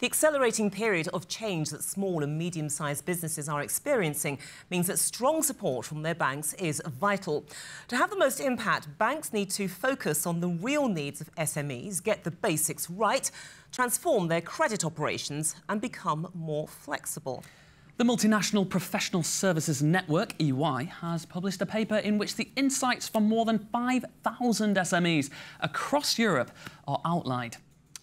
The accelerating period of change that small and medium sized businesses are experiencing means that strong support from their banks is vital. To have the most impact, banks need to focus on the real needs of SMEs, get the basics right, transform their credit operations, and become more flexible. The Multinational Professional Services Network, EY, has published a paper in which the insights from more than 5,000 SMEs across Europe are outlined.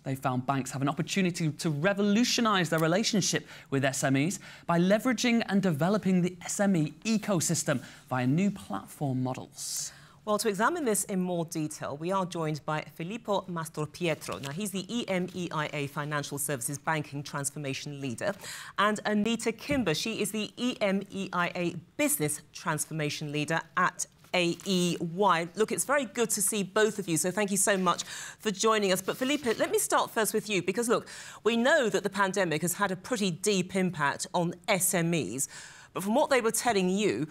They found banks have an opportunity to revolutionise their relationship with SMEs by leveraging and developing the SME ecosystem via new platform models. Well, to examine this in more detail, we are joined by Filippo Mastropietro. Now, he's the EMEIA Financial Services Banking Transformation Leader, and Anita Kimber. She is the EMEIA Business Transformation Leader at AEY. Look, it's very good to see both of you, so thank you so much for joining us. But Filippo, let me start first with you, because look, we know that the pandemic has had a pretty deep impact on SMEs, but from what they were telling you,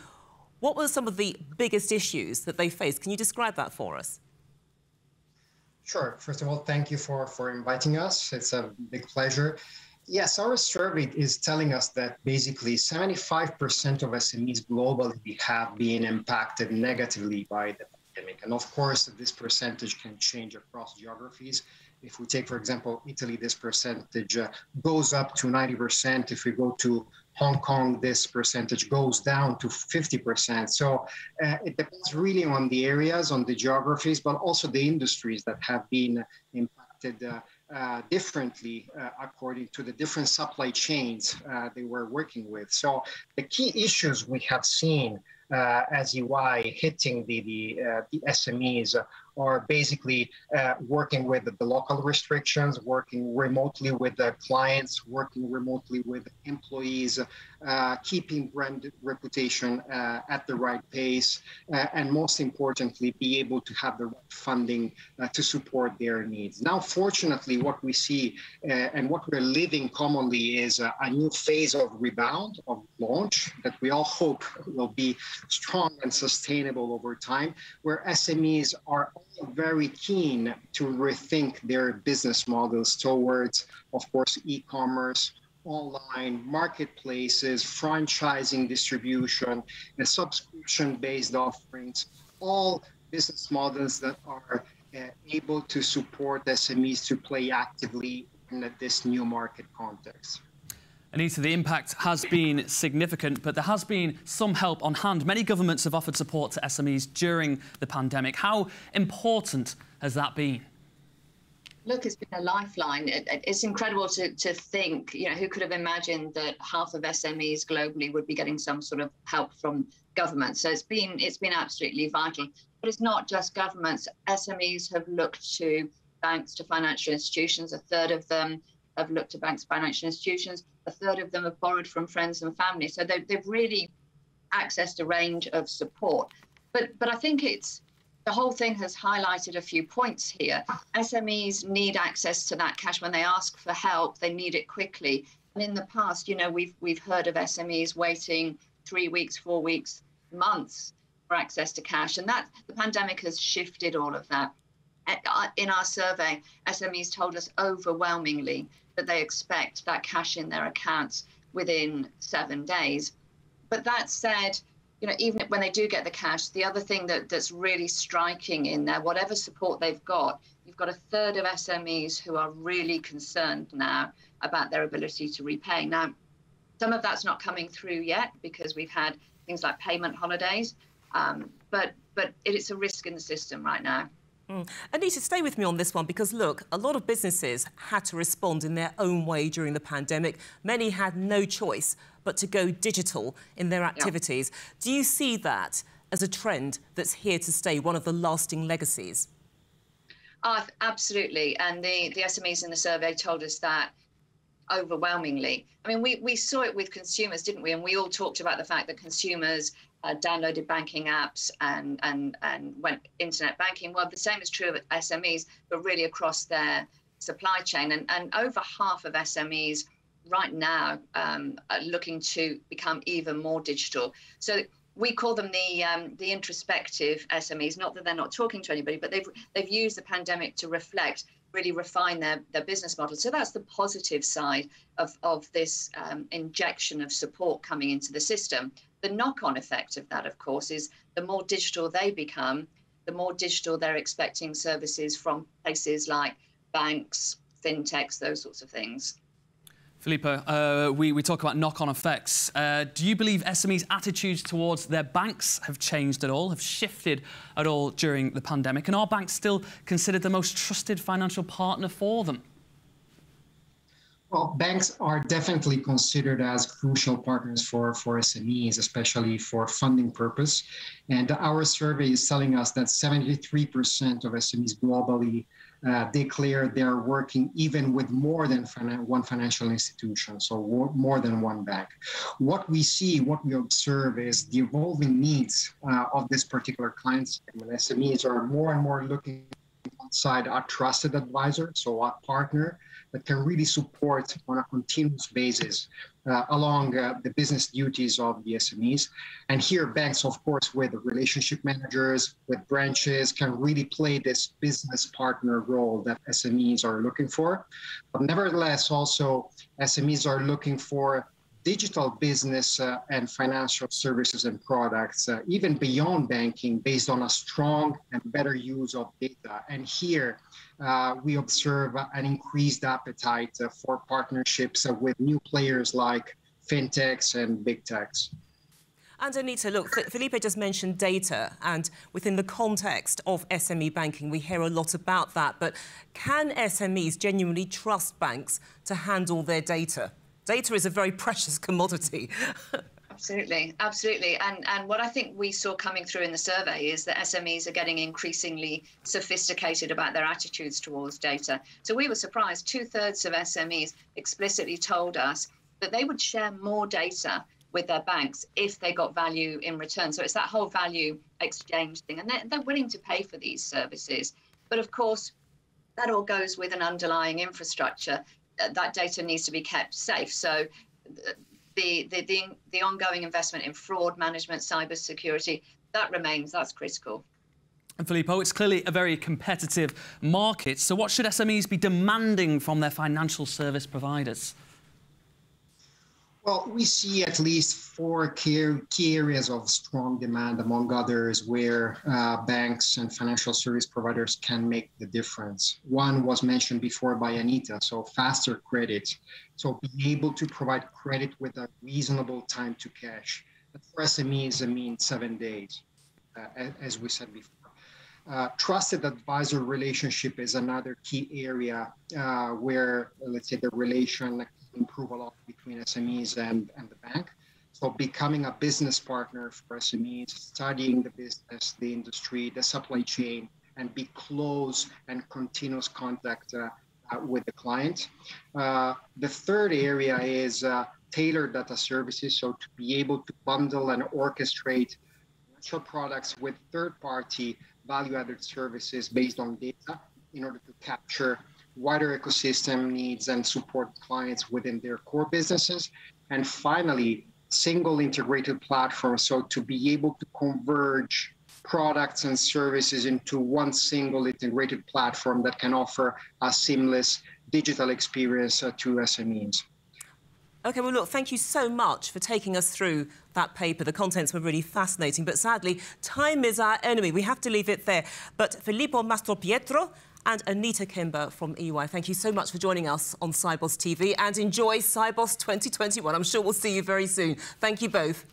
what were some of the biggest issues that they faced? Can you describe that for us? Sure. First of all, thank you for, for inviting us. It's a big pleasure. Yes, our survey is telling us that basically 75% of SMEs globally have been impacted negatively by the pandemic. And of course, this percentage can change across geographies. If we take, for example, Italy, this percentage uh, goes up to 90%. If we go to Hong Kong, this percentage goes down to 50%. So uh, it depends really on the areas, on the geographies, but also the industries that have been impacted uh, uh, differently uh, according to the different supply chains uh, they were working with. So the key issues we have seen uh, as EY hitting the, the, the SMEs are basically uh, working with the local restrictions, working remotely with the clients, working remotely with employees, uh, keeping brand reputation uh, at the right pace, uh, and most importantly, be able to have the right funding uh, to support their needs. Now, fortunately, what we see uh, and what we're living commonly is a, a new phase of rebound, of launch that we all hope will be strong and sustainable over time, where SMEs are very keen to rethink their business models towards, of course, e-commerce, online marketplaces, franchising distribution, and subscription-based offerings, all business models that are uh, able to support SMEs to play actively in this new market context. Anita, the impact has been significant, but there has been some help on hand. Many governments have offered support to SMEs during the pandemic. How important has that been? Look, it's been a lifeline. It, it's incredible to, to think, you know, who could have imagined that half of SMEs globally would be getting some sort of help from government. So it's been it's been absolutely vital. But it's not just governments. SMEs have looked to banks, to financial institutions. A third of them have looked to banks, financial institutions. A third of them have borrowed from friends and family. So they've, they've really accessed a range of support. But but I think it's the whole thing has highlighted a few points here. SMEs need access to that cash when they ask for help. They need it quickly. And in the past, you know, we've we've heard of SMEs waiting three weeks, four weeks, months for access to cash, and that the pandemic has shifted all of that. Uh, in our survey, SMEs told us overwhelmingly that they expect that cash in their accounts within seven days. But that said, you know, even when they do get the cash, the other thing that, that's really striking in there, whatever support they've got, you've got a third of SMEs who are really concerned now about their ability to repay. Now, some of that's not coming through yet because we've had things like payment holidays, um, but but it is a risk in the system right now. Mm. Anita, stay with me on this one because, look, a lot of businesses had to respond in their own way during the pandemic. Many had no choice but to go digital in their activities. Yeah. Do you see that as a trend that's here to stay, one of the lasting legacies? Uh, absolutely. And the, the SMEs in the survey told us that overwhelmingly. I mean, we, we saw it with consumers, didn't we? And we all talked about the fact that consumers uh, downloaded banking apps and, and, and went internet banking. Well, the same is true of SMEs, but really across their supply chain. And, and over half of SMEs right now um, are looking to become even more digital. So we call them the um, the introspective SMEs. Not that they're not talking to anybody, but they've they've used the pandemic to reflect, really refine their their business model. So that's the positive side of of this um, injection of support coming into the system. The knock-on effect of that, of course, is the more digital they become, the more digital they're expecting services from places like banks, fintechs, those sorts of things. Filippo, uh, we, we talk about knock-on effects. Uh, do you believe SMEs' attitudes towards their banks have changed at all, have shifted at all during the pandemic? And are banks still considered the most trusted financial partner for them? Well, banks are definitely considered as crucial partners for, for SMEs, especially for funding purpose. And our survey is telling us that 73% of SMEs globally uh, declare they're working even with more than one financial institution, so more than one bank. What we see, what we observe is the evolving needs uh, of this particular client segment. SMEs are more and more looking outside a trusted advisor, so a partner that can really support on a continuous basis uh, along uh, the business duties of the SMEs. And here, banks, of course, with relationship managers, with branches, can really play this business partner role that SMEs are looking for. But nevertheless, also, SMEs are looking for digital business uh, and financial services and products, uh, even beyond banking, based on a strong and better use of data. And here uh, we observe an increased appetite uh, for partnerships uh, with new players like fintechs and big techs. And Anita, look, Felipe just mentioned data, and within the context of SME banking, we hear a lot about that. But can SMEs genuinely trust banks to handle their data? Data is a very precious commodity. Absolutely, absolutely. And and what I think we saw coming through in the survey is that SMEs are getting increasingly sophisticated about their attitudes towards data. So we were surprised. Two thirds of SMEs explicitly told us that they would share more data with their banks if they got value in return. So it's that whole value exchange thing, and they're, they're willing to pay for these services. But of course, that all goes with an underlying infrastructure that data needs to be kept safe. So the, the, the, the ongoing investment in fraud management, cyber security, that remains, that's critical. And Filippo, it's clearly a very competitive market. So what should SMEs be demanding from their financial service providers? Well, we see at least four key, areas of strong demand, among others, where uh, banks and financial service providers can make the difference. One was mentioned before by Anita, so faster credit. So being able to provide credit with a reasonable time to cash. For SMEs, it means seven days, uh, as we said before. Uh, trusted advisor relationship is another key area uh, where, let's say, the relation improve a lot between SMEs and, and the bank. So becoming a business partner for SMEs, studying the business, the industry, the supply chain, and be close and continuous contact uh, uh, with the client. Uh, the third area is uh, tailored data services. So to be able to bundle and orchestrate financial products with third-party value-added services based on data in order to capture wider ecosystem needs and support clients within their core businesses. And finally, single integrated platform. So to be able to converge products and services into one single integrated platform that can offer a seamless digital experience uh, to SMEs. OK, well, look, thank you so much for taking us through that paper. The contents were really fascinating, but sadly, time is our enemy. We have to leave it there. But Filippo Mastropietro and Anita Kimber from EY. Thank you so much for joining us on Sibos TV and enjoy Sibos 2021. I'm sure we'll see you very soon. Thank you both.